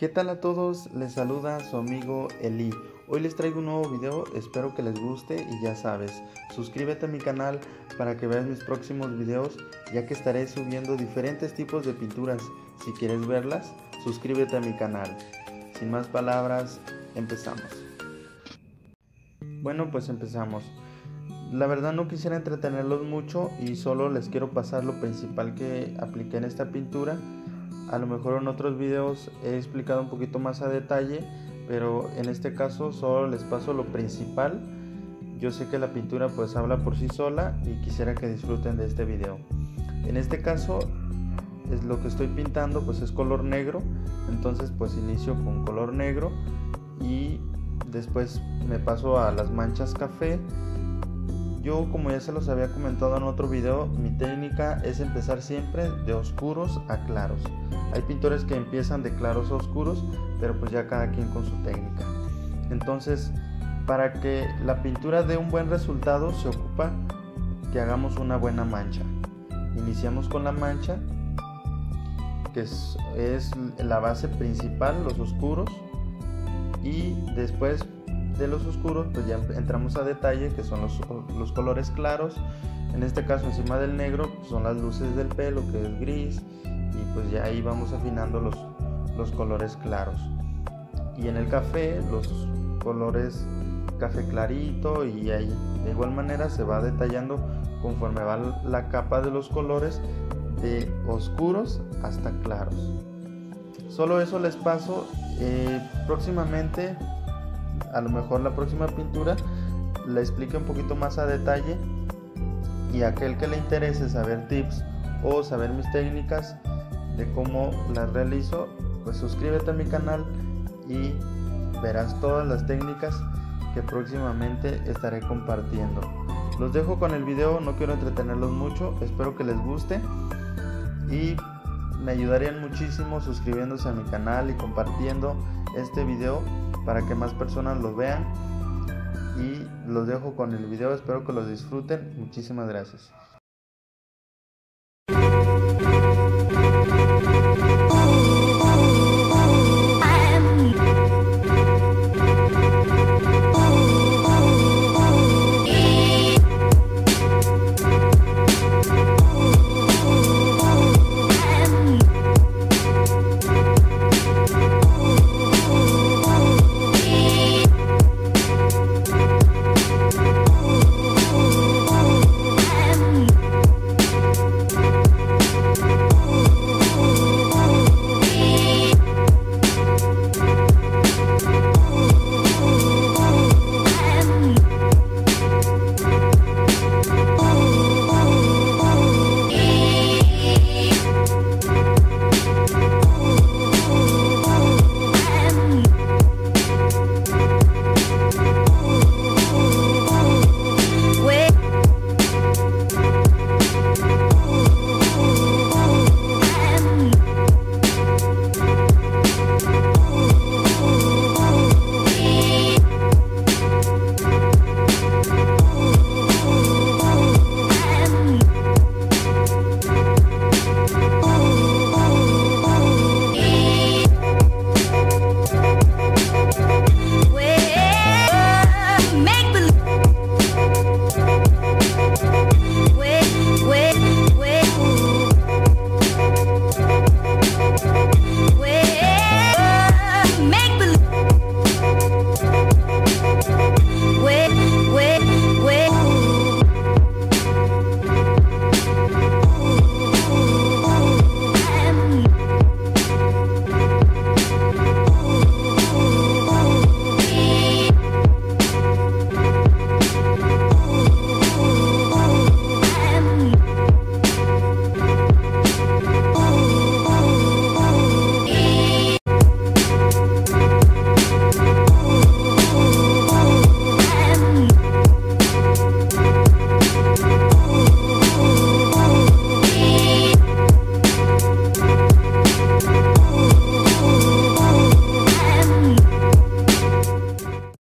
¿Qué tal a todos? Les saluda su amigo Eli. Hoy les traigo un nuevo video, espero que les guste y ya sabes, suscríbete a mi canal para que veas mis próximos videos ya que estaré subiendo diferentes tipos de pinturas. Si quieres verlas, suscríbete a mi canal. Sin más palabras, empezamos. Bueno, pues empezamos. La verdad no quisiera entretenerlos mucho y solo les quiero pasar lo principal que apliqué en esta pintura a lo mejor en otros videos he explicado un poquito más a detalle, pero en este caso solo les paso lo principal. Yo sé que la pintura pues habla por sí sola y quisiera que disfruten de este video. En este caso es lo que estoy pintando pues es color negro, entonces pues inicio con color negro y después me paso a las manchas café yo como ya se los había comentado en otro video, mi técnica es empezar siempre de oscuros a claros. Hay pintores que empiezan de claros a oscuros, pero pues ya cada quien con su técnica. Entonces, para que la pintura dé un buen resultado, se ocupa que hagamos una buena mancha. Iniciamos con la mancha, que es, es la base principal, los oscuros, y después de los oscuros, pues ya entramos a detalle, que son los, colores claros. En este caso, encima del negro, pues, son las luces del pelo, que es gris. Y pues ya ahí vamos afinando los, los colores claros. Y en el café, los colores café clarito y ahí de igual manera se va detallando conforme va la capa de los colores de oscuros hasta claros. Solo eso les paso. Eh, próximamente a lo mejor la próxima pintura la explique un poquito más a detalle y aquel que le interese saber tips o saber mis técnicas de cómo las realizo, pues suscríbete a mi canal y verás todas las técnicas que próximamente estaré compartiendo. Los dejo con el video, no quiero entretenerlos mucho, espero que les guste y me ayudarían muchísimo suscribiéndose a mi canal y compartiendo este video para que más personas lo vean. Y los dejo con el video, espero que los disfruten. Muchísimas gracias.